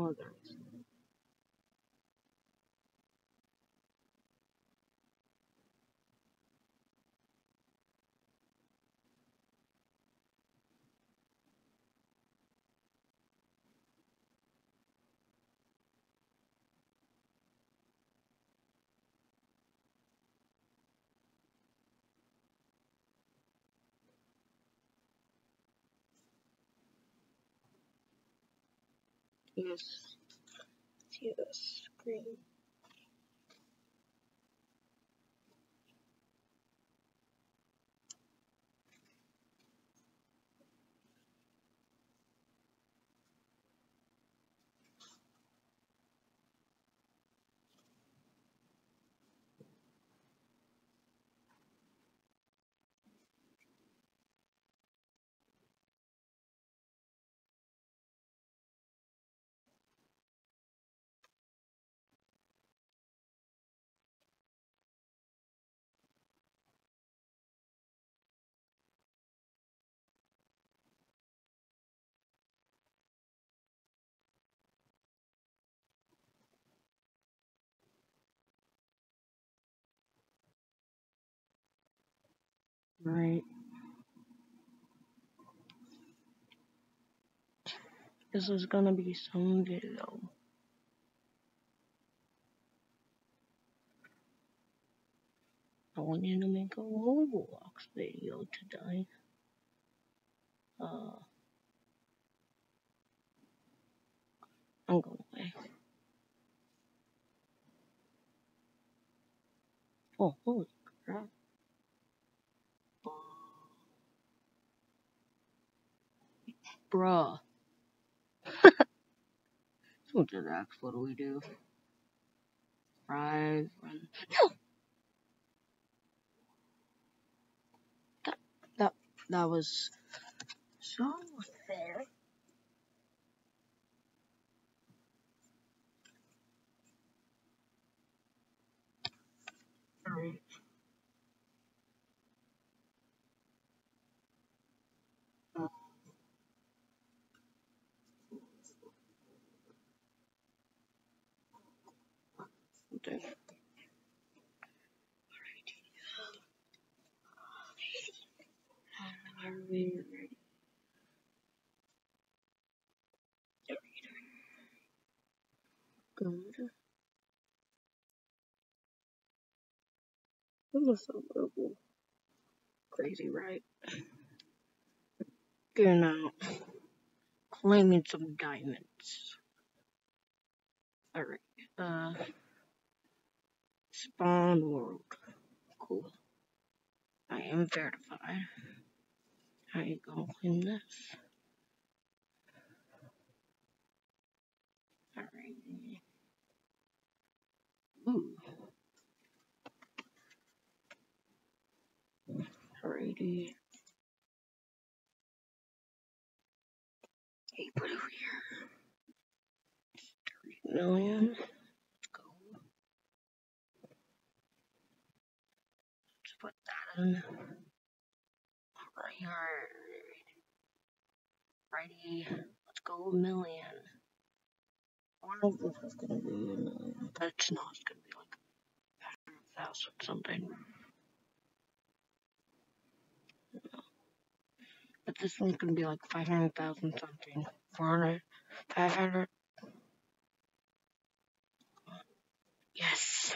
Oh, there is. See the screen. Right. This is gonna be some video. I want you to make a Roblox video today. Uh, I'm going away. Oh, holy crap. Bruh. so to the X, what do we do? Drive, run. No! That, that, that was so unfair. Alright. something. Are we ready? Good. This is so little crazy, right? Going out, claiming some diamonds. Alright, uh, spawn world. Cool. I am verified. How you gonna claim this? Alright. Ooh. Hey, put over here. 30 million. Let's go. Let's put that in. Right here. Righty. Let's go million. I wonder if this is gonna be a million. It's not. It's gonna be like a 100,000 something. But this one's gonna be like 500,000 something. 400, 500. Yes.